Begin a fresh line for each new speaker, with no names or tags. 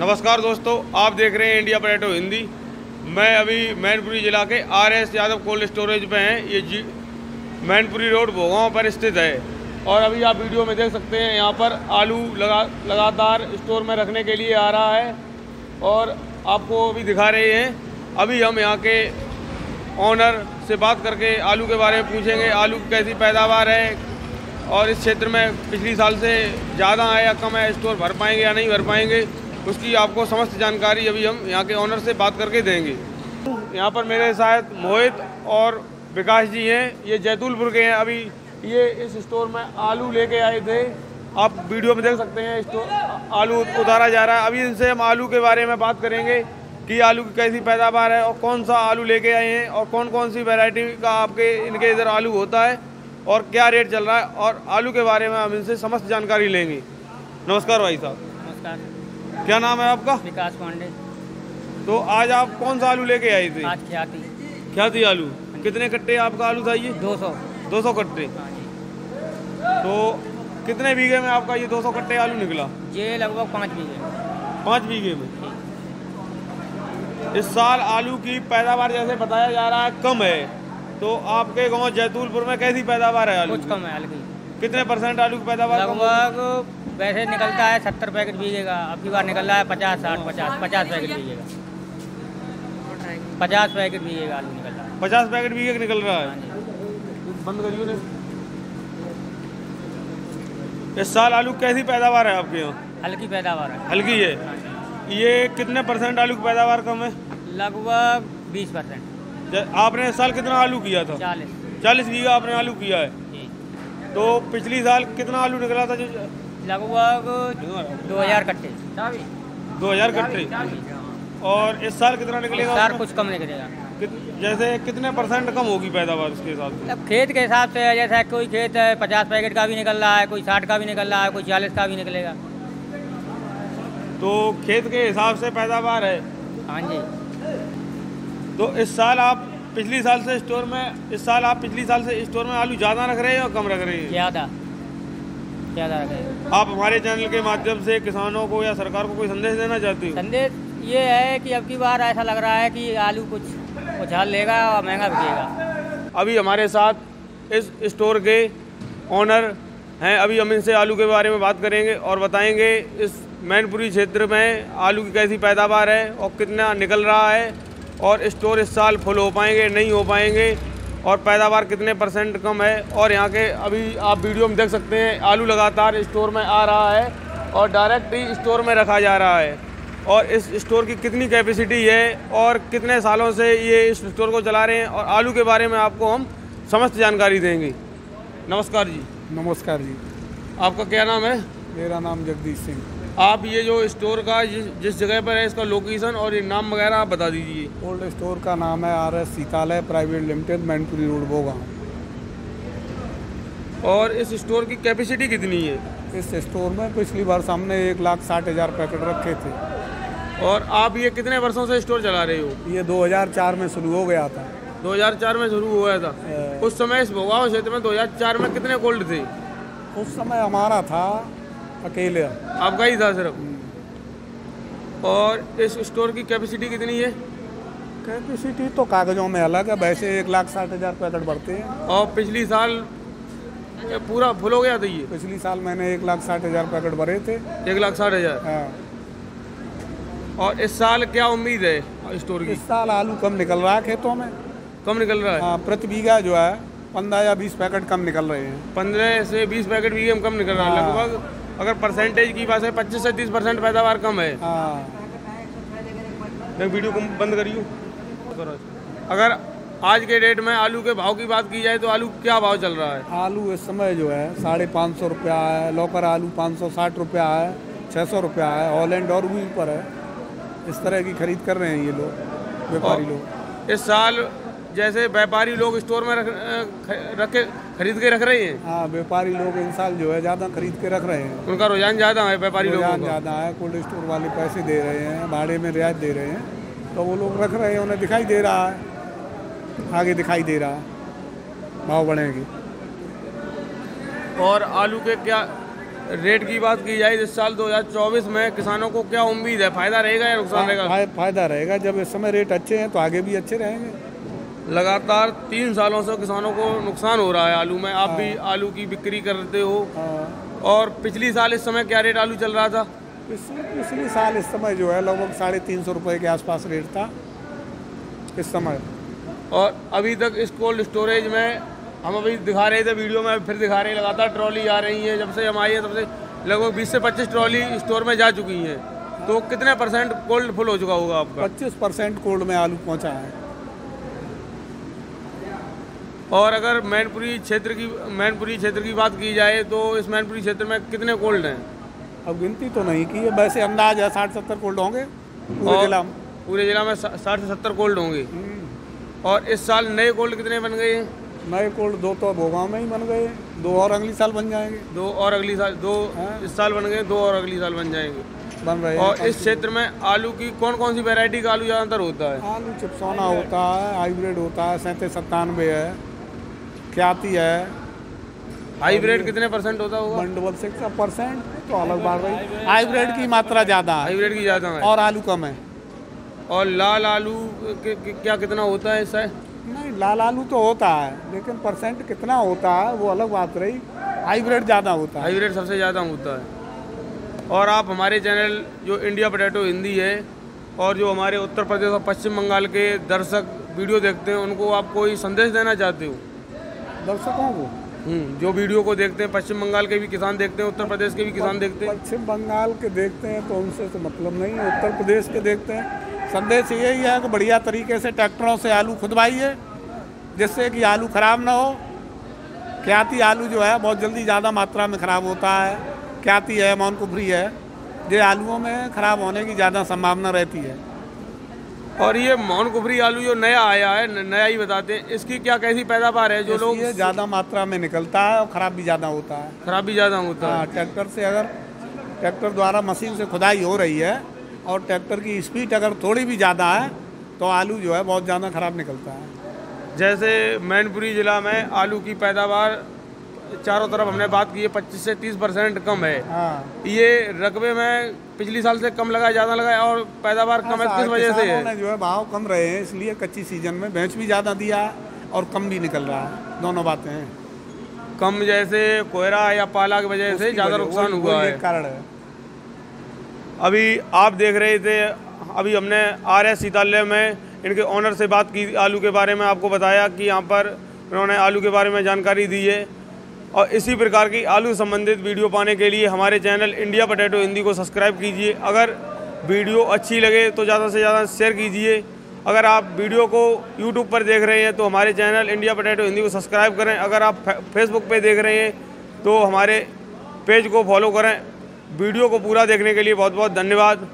नमस्कार दोस्तों, आप देख रहे हैं इंडिया पटेटो हिंदी। मैं अभी मैनपुरी जिला के R S Yadav cold storage पे हैं। ये जी मैनपुरी रोड भोगांव पर स्थित है। और अभी आप वीडियो में देख सकते हैं, यहाँ पर आलू लगा लगातार स्टोर में रखने के लिए आ रहा है। और आपको अभी दिखा रहे हैं। अभी हम यहाँ के ऑनर से बात करके आलू के बारे में पूछेंगे। आलू कैसी पैदावार है और इस क्षेत्र में पिछली साल से ज़्यादा है या कम है स्टोर भर पाएँगे या नहीं भर पाएँगे। उसकी आपको समस्त जानकारी अभी हम यहाँ के ऑनर से बात करके देंगे। यहाँ पर मेरे साथ मोहित और विकास जी हैं, ये जैतुलपुर के हैं। अभी ये इस स्टोर में आलू लेके आए थे। आप वीडियो में देख सकते हैं स्टोर आलू उतारा जा रहा है। अभी इनसे हम आलू के बारे में बात करेंगे कि आलू की कैसी पैदावार है और कौन सा आलू लेके आए हैं और कौन कौन सी वैरायटी का आपके, इनके इधर आलू होता है और क्या रेट चल रहा है और आलू के बारे में हम इनसे समस्त जानकारी लेंगे। नमस्कार भाई साहब। क्या नाम है आपका?
विकास पांडे।
तो आज आप कौन सा आलू लेके आए थे?
आज ख्याति।
क्या थी आलू कितने कट्टे आपका आलू था ये?
दो सौ।
200 कट्टे।
हाँ
तो कितने बीघे में आपका ये 200 कट्टे आलू निकला?
ये लगभग पाँच बीघे।
पाँच बीघे में? इस साल आलू की पैदावार जैसे बताया जा रहा है कम है। तो आपके गाँव जैतूलपुर में कैसी पैदावार है आलू
कुछ कम है
कितने परसेंट आलू की पैदावार
लगभग वैसे निकलता है सत्तर पैकेट का अब की बार निकल रहा है पचास साठ पचास पचास पैकेट का पचास पैकेट का आलू निकल रहा है।
पचास पैकेट बीघे का निकल रहा
हाँ?
है बंद करियो ने। इस साल आलू कैसी पैदावार है आपके यहाँ?
हल्की पैदावार है।
हल्की है?
हाँ
ये कितने परसेंट आलू की पैदावार कम है?
लगभग बीस परसेंट।
आपने इस साल कितना आलू किया था?
चालीस।
चालीस बीघा आपने आलू किया है। तो पिछली साल कितना आलू निकला था जो
लगभग दो हज़ार कट्टे।
दो हज़ार कट्टे। और इस साल कितना निकलेगा
सर कुछ कम निकलेगा
कित- जैसे कितने परसेंट कम होगी पैदावार उसके हिसाब से?
अब खेत के हिसाब से जैसा कोई खेत है पचास पैकेट का भी निकल रहा है कोई साठ का भी निकल रहा है कोई चालीस का भी निकलेगा।
तो खेत के हिसाब से पैदावार है।
हाँ जी।
तो इस साल आप पिछली साल से स्टोर में इस साल आप पिछली साल से स्टोर में आलू ज़्यादा रख रहे हैं और कम रख रहे हैं?
ज़्यादा। ज़्यादा रखेगा
आप हमारे चैनल के माध्यम से किसानों को या सरकार को कोई संदेश देना चाहते हो?
संदेश ये है कि अब की बार ऐसा लग रहा है कि आलू कुछ उछाल लेगा और महँगा बिकेगा।
अभी हमारे साथ इस स्टोर के ऑनर हैं। अभी हम इनसे आलू के बारे में बात करेंगे और बताएँगे इस मैनपुरी क्षेत्र में आलू की कैसी पैदावार है और कितना निकल रहा है। और स्टोर इस साल फुल हो पाएँगे नहीं हो पाएँगे। और पैदावार कितने परसेंट कम है और यहाँ के अभी आप वीडियो में देख सकते हैं आलू लगातार स्टोर में आ रहा है और डायरेक्ट ही स्टोर में रखा जा रहा है। और इस स्टोर की कितनी कैपेसिटी है और कितने सालों से ये इस स्टोर को चला रहे हैं और आलू के बारे में आपको हम समस्त जानकारी देंगे। नमस्कार जी।
नमस्कार जी।
आपका क्या नाम है?
मेरा नाम जगदीश सिंह।
आप ये जो स्टोर का जिस जगह पर है इसका लोकेशन और ये नाम वगैरह आप बता दीजिए।
ओल्ड स्टोर का नाम है R S Sitalay private limited Mainpuri road बोगा
और इस स्टोर की कैपेसिटी कितनी है?
इस स्टोर में पिछली बार सामने एक लाख साठ हज़ार पैकेट रखे थे।
और आप ये कितने वर्षों से स्टोर चला रहे हो?
ये 2004 में शुरू हो गया था।
2004 में शुरू हुआ था। उस समय इस भोगाव क्षेत्र में 2004 में कितने कोल्ड थे?
उस समय हमारा था अकेले।
आपका ही था सिर्फ़। और इस स्टोर की कैपेसिटी कितनी है?
कैपेसिटी तो कागजों में अलग है वैसे एक लाख साठ हज़ार पैकेट बढ़ते हैं।
और पिछली साल पूरा फुल हो गया था ये?
पिछली साल मैंने एक लाख साठ हज़ार पैकेट भरे थे।
एक लाख साठ हज़ार?
हाँ।
और इस साल क्या उम्मीद है स्टोर की?
इस साल आलू कम निकल रहा है खेतों में।
कम निकल रहा है?
हाँ, प्रति बीघा जो है पंद्रह या बीस पैकेट कम निकल रहे हैं।
पंद्रह से बीस पैकेट बीघे में कम निकल रहा है
हाँ।
लगभग अगर परसेंटेज की बात है पच्चीस से तीस परसेंट पैदावार कम है।
हाँ।
एक वीडियो को बंद करियो अगर आज के डेट में आलू के भाव की बात की जाए तो आलू क्या भाव चल रहा है?
आलू इस समय जो है साढ़े पाँच सौ रुपया है लौकर आलू पाँच सौ साठ रुपया है छः सौ रुपया है हॉलैंड और भी ऊपर है। इस तरह की खरीद कर रहे हैं ये लोग व्यापारी लोग।
इस साल जैसे व्यापारी लोग स्टोर में रख रख खरीद के रख रहे हैं?
हाँ व्यापारी लोग इन साल जो है ज़्यादा खरीद के रख रहे हैं।
उनका रुझान ज़्यादा है व्यापारी
रुझान ज़्यादा है कोल्ड स्टोर वाले पैसे दे रहे हैं भाड़े में रियायत दे रहे हैं तो वो लोग रख रहे हैं उन्हें दिखाई दे रहा है आगे दिखाई दे रहा है भाव बढ़ेंगे।
और आलू के क्या रेट की बात की जाए इस साल 2024 में किसानों को क्या उम्मीद है? फ़ायदा रहेगा या नुकसान रहेगा?
फ़ायदा रहेगा जब इस समय रेट अच्छे हैं तो आगे भी अच्छे रहेंगे।
लगातार तीन सालों से किसानों को नुकसान हो रहा है आलू में। आप भी आलू की बिक्री करते हो।
हाँ।
और पिछली साल इस समय क्या रेट आलू चल रहा था?
पिछले पिछले साल इस समय जो है लगभग साढ़े तीन सौ रुपये के आसपास रेट था। इस समय।
और अभी तक इस कोल्ड स्टोरेज में हम अभी दिखा रहे थे वीडियो में फिर दिखा रहे हैं लगातार ट्रॉली आ रही है। जब से हम आए हैं तब से लगभग 20 से 25 ट्रॉली स्टोर में जा चुकी हैं। तो कितने परसेंट कोल्ड फुल हो चुका होगा आपका?
पच्चीस परसेंट कोल्ड में आलू पहुँचा है।
और अगर मैनपुरी क्षेत्र की मैनपुरी क्षेत्र की बात की जाए तो इस मैनपुरी क्षेत्र में कितने कोल्ड हैं?
अब गिनती तो नहीं की है वैसे अंदाज है साठ सत्तर कोल्ड होंगे पूरे जिला में।
पूरे जिला में साठ से सत्तर कोल्ड होंगे।
हम्म।
और इस साल नए कोल्ड कितने बन गए हैं?
नए कोल्ड दो तो भोगाव में ही बन गए दो और अगली साल बन जाएँगे।
दो और अगली साल दो
हाँ।
इस साल बन गए दो और अगली साल बन जाएँगे।
बन रहे
और इस क्षेत्र में आलू की कौन कौन सी वैरायटी का आलू ज़्यादातर होता है?
आलू चिपसोना होता है हाइब्रिड होता है सैंतीस सत्तानवे है। ख्याति है?
हाइब्रिड कितने परसेंट होता होगा?
वन डबल सिक्स परसेंट तो अलग बात रही हाइब्रिड की मात्रा ज़्यादा। है
हाइब्रिड की ज़्यादा है।
और आलू कम है।
और लाल आलू क्या कितना होता है इससे?
नहीं लाल आलू तो होता है लेकिन परसेंट कितना होता है वो अलग बात रही। हाइब्रिड ज़्यादा होता है।
हाइब्रिड सबसे ज़्यादा होता है। और आप हमारे चैनल जो इंडिया पोटैटो हिंदी है और जो हमारे उत्तर प्रदेश और पश्चिम बंगाल के दर्शक वीडियो देखते हैं उनको आप कोई संदेश देना चाहते हो?
दर्शकों को
हम्म, जो वीडियो को देखते हैं पश्चिम बंगाल के भी किसान देखते हैं उत्तर प्रदेश के भी किसान देखते हैं।
पश्चिम बंगाल के देखते हैं तो उनसे तो मतलब नहीं है उत्तर प्रदेश के देखते हैं। संदेश यही है कि बढ़िया तरीके से ट्रैक्टरों से आलू खुदवाइए जिससे कि आलू खराब ना हो। ख्याति आलू जो है बहुत जल्दी ज़्यादा मात्रा में ख़राब होता है। ख्याति है मौनकुफरी है ये आलूओं में ख़राब होने की ज़्यादा संभावना रहती है।
और ये मोहन कुफरी आलू जो नया आया है नया ही बताते हैं। इसकी क्या कैसी पैदावार है जो लोग
ज़्यादा मात्रा में निकलता है और ख़राब भी ज़्यादा होता है।
खराब भी ज़्यादा होता है।
हाँ ट्रैक्टर से अगर ट्रैक्टर द्वारा मशीन से खुदाई हो रही है और ट्रैक्टर की स्पीड अगर थोड़ी भी ज़्यादा है तो आलू जो है बहुत ज़्यादा ख़राब निकलता है।
जैसे मैनपुरी जिला में आलू की पैदावार चारों तरफ़ हमने बात की है पच्चीस से तीस परसेंट कम है।
हाँ।
ये रकबे में पिछली साल से कम लगा ज़्यादा लगा और पैदावार कम है
हाँ,
किस वजह से है?
जो है भाव कम रहे हैं इसलिए कच्ची सीज़न में बेच भी ज़्यादा दिया और कम भी निकल रहा है। दोनों बातें हैं।
कम जैसे कोयरा या पाला की वजह से ज़्यादा नुकसान हुआ है।
कारण है।
अभी आप देख रहे थे अभी हमने आर एस सीतालय में इनके ऑनर से बात की आलू के बारे में आपको बताया कि यहाँ पर उन्होंने आलू के बारे में जानकारी दी है। और इसी प्रकार की आलू संबंधित वीडियो पाने के लिए हमारे चैनल इंडिया पोटैटो हिंदी को सब्सक्राइब कीजिए। अगर वीडियो अच्छी लगे तो ज़्यादा से ज़्यादा शेयर कीजिए। अगर आप वीडियो को यूट्यूब पर देख रहे हैं तो हमारे चैनल इंडिया पोटैटो हिंदी को सब्सक्राइब करें। अगर आप फेसबुक पर देख रहे हैं तो हमारे पेज को फॉलो करें। वीडियो को पूरा देखने के लिए बहुत बहुत धन्यवाद।